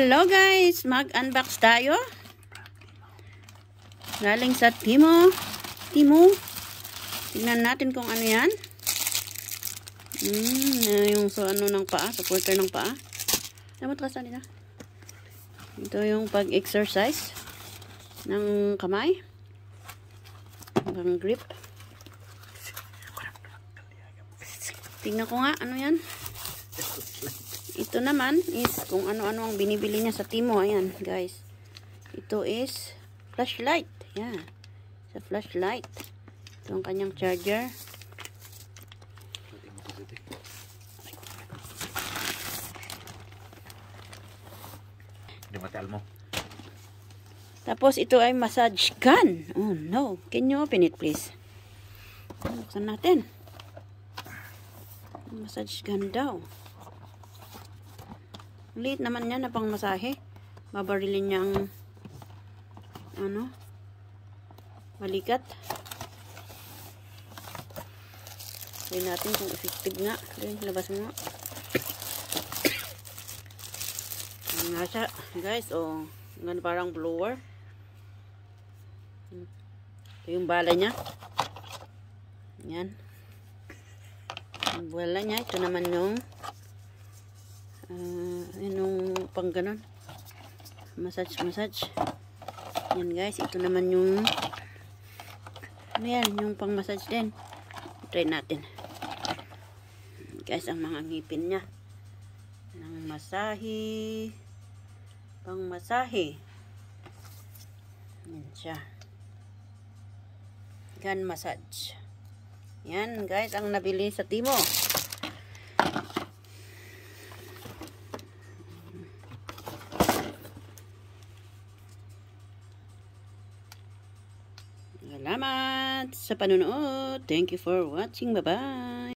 Hello guys! Mag-unbox tayo. Galing sa Timo. Timo. Tingnan natin kung ano yan. Hmm, yung so ano ng paa, supporter ng paa. Dapat ka nila. Ito yung pag-exercise ng kamay. Pang grip. Tingnan ko nga, ano yan? Ito naman is kung ano-ano ang binibili niya sa Timo. Ayan, guys. Ito is flashlight. Ayan. Sa flashlight. Ito ang kanyang charger. Hindi matal mo. Tapos ito ay massage gun. Oh no. Can you open it please? Buksan natin. Massage gun daw. Liit naman yan na pang masahe. Babarilin niyang ano malikat. Try natin kung effective nga. Okay, labas mo. Ayan nga siya. Guys, oh. Ganun parang blower. Ito yung bala niya. Yan. Yung bala niya. Ito naman yung uh, yung pang ganun. Massage, massage. Yan guys. Ito naman yung ano yan? Yung pang massage din. Try natin. Guys, ang mga ngipin niya. Ng masahe. Pang masahe. Yan siya. Gun massage. Yan guys, ang nabili sa Timo. Salamat sa panonood. Thank you for watching. Bye-bye.